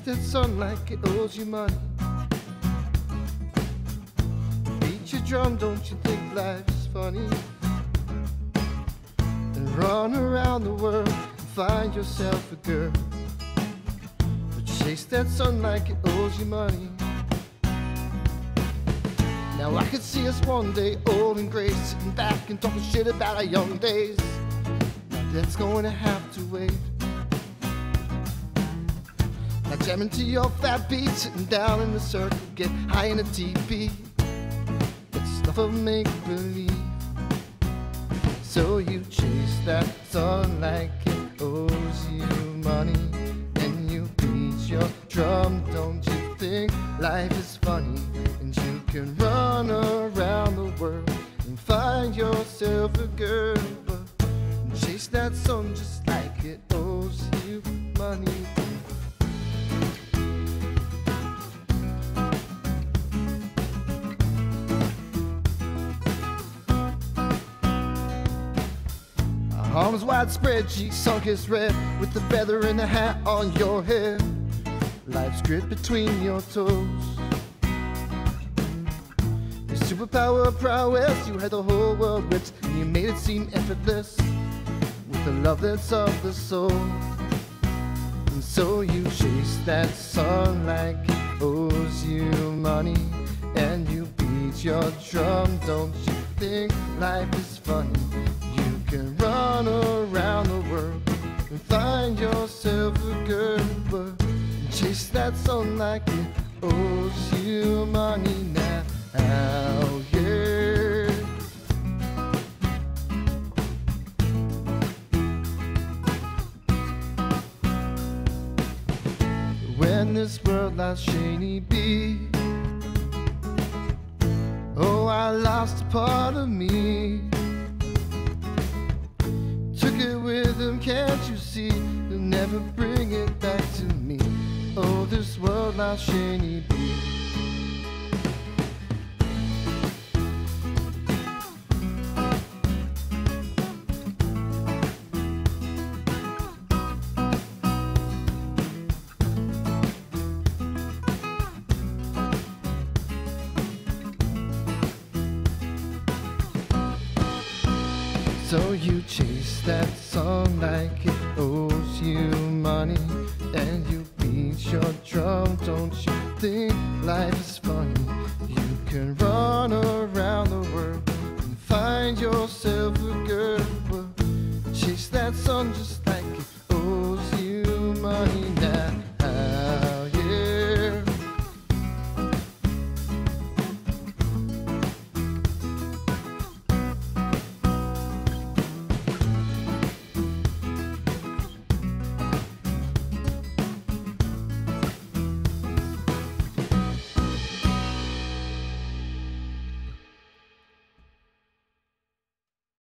that sun like it owes you money. Beat your drum, don't you think life's funny? And run around the world and find yourself a girl. But chase that sun like it owes you money. Now I could see us one day, old and gray, sitting back and talking shit about our young days. Now that's to have to wait. Now jamming to your fat beat, sitting down in the circle, get high in a teepee. It's stuff of make believe. So you chase that sun like it owes you money, and you beat your drum. Don't you think life is funny? And you can run around the world and find yourself a girl, but chase that sun just like it owes you money. Arms wide spread, cheeks sunk as red, with the feather in the hat on your head. Life's grit between your toes. Your superpower prowess, you had the whole world whipped, and you made it seem effortless. With the love that's of the soul. And so you chase that sun like it owes you money. And you beat your drum, don't you think life is funny? Find yourself a girl, but chase that sun like it owes you money now. Yeah. When this world lies shady be, oh, I lost a part of me. It with him, can't you see? He'll never bring it back to me. Oh, this world lies shady be. So you chase that song like it owes you money And you beat your drum, don't you think life is funny? You can run around the world and find yourself a girl But chase that sun just like it owes you money